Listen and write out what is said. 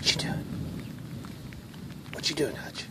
What you doing? What you doing, Hutch?